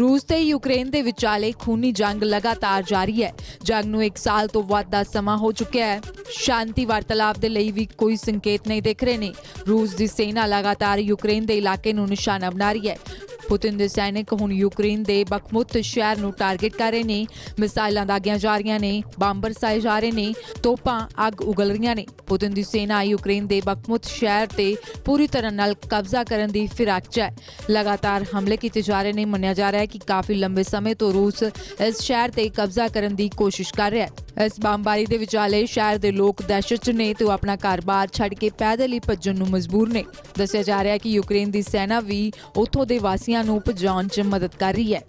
ਰੂਸ ਤੇ ਯੂਕਰੇਨ ਦੇ ਵਿਚਾਲੇ ਖੂਨੀ ਜੰਗ ਲਗਾਤਾਰ ਜਾਰੀ ਹੈ। ਜੰਗ ਨੂੰ 1 ਸਾਲ ਤੋਂ ਵੱਧ ਦਾ ਸਮਾਂ ਹੋ ਚੁੱਕਿਆ ਹੈ। ਸ਼ਾਂਤੀ ਵਾਰਤਾਲਾਪ ਦੇ ਲਈ ਵੀ ਕੋਈ ਸੰਕੇਤ ਨਹੀਂ ਦਿਖ ਰਹੇ ਨੇ। ਰੂਸ ਦੀ ਸੈਨਾ ਲਗਾਤਾਰ ਯੂਕਰੇਨ ਦੇ ਇਲਾਕੇ ਨੂੰ ਨਿਸ਼ਾਨਾ ਬਣਾ ਰਹੀ ਹੈ। ਪੁਤਿਨ ਦੇ ਸੈਨਿਕ ਹੁਣ ਯੂਕਰੇਨ ਦੇ ਬਖਮੁਤ ਸ਼ਹਿਰ ਨੂੰ ਟਾਰਗੇਟ ਕਰ ਰਹੇ ਨੇ। ਮਿਸਾਈਲਾਂ ਦਾਗੀਆਂ ਜਾ ਰਹੀਆਂ ਨੇ, ਬੰਬ ਸਾਏ ਜਾ ਰਹੇ ਨੇ, ਤੋਪਾਂ ਅੱਗ ਉਗਲ ਰਹੀਆਂ ਨੇ। ਪੁਤਿਨ ਦੀ ਸੈਨਾ ਯੂਕਰੇਨ ਦੇ ਬਖਮੁਤ ਸ਼ਹਿਰ ਤੇ ਪੂਰੀ ਤਰ੍ਹਾਂ ਨਾਲ ਕਬਜ਼ਾ ਕਰਨ ਦੀ ਫਿਰਾਕ 'ਚ ਹੈ। ਲਗਾਤਾਰ ਹਮਲੇ ਕੀਤੇ ਜਾ ਰਹੇ ਨੇ। ਮੰਨਿਆ ਜਾ ਰਿਹਾ ਹੈ ਕਿ ਕਾਫੀ ਲੰਬੇ ਸਮੇਂ ਤੋਂ ਰੂਸ ਇਸ ਸ਼ਹਿਰ ਤੇ ਕਬਜ਼ਾ ਕਰਨ ਦੀ ਕੋਸ਼ਿਸ਼ ਕਰ ਰਿਹਾ ਹੈ। ਇਸ ਬੰਬਾਰੀ ਦੇ ਵਿਚਾਲੇ ਸ਼ਹਿਰ ਦੇ ਲੋਕ ਦਹਿਸ਼ਤ 'ਚ ਨੇ ਤੇ ਉਹ ਆਪਣਾ ਘਰ-ਬਾਰ ਛੱਡ ਕੇ ਪੈਦਲ ਹੀ ਭੱਜਣ ਨੂੰ ਮਜਬੂਰ ਨੇ। ਦੱਸਿਆ ਜਾ ਰਿਹਾ ਹੈ ਕਿ ਯੂਕਰੇਨ ਦੀ ਸੈਨਾ ਵੀ ਉੱਥੋਂ ਦੇ ਵਾਸੀਆਂ ਨੂੰ ਭਜਾਉਣ 'ਚ ਮਦਦ ਕਰ ਰਹੀ ਹੈ।